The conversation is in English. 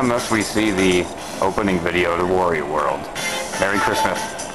and thus we see the opening video to Warrior World. Merry Christmas.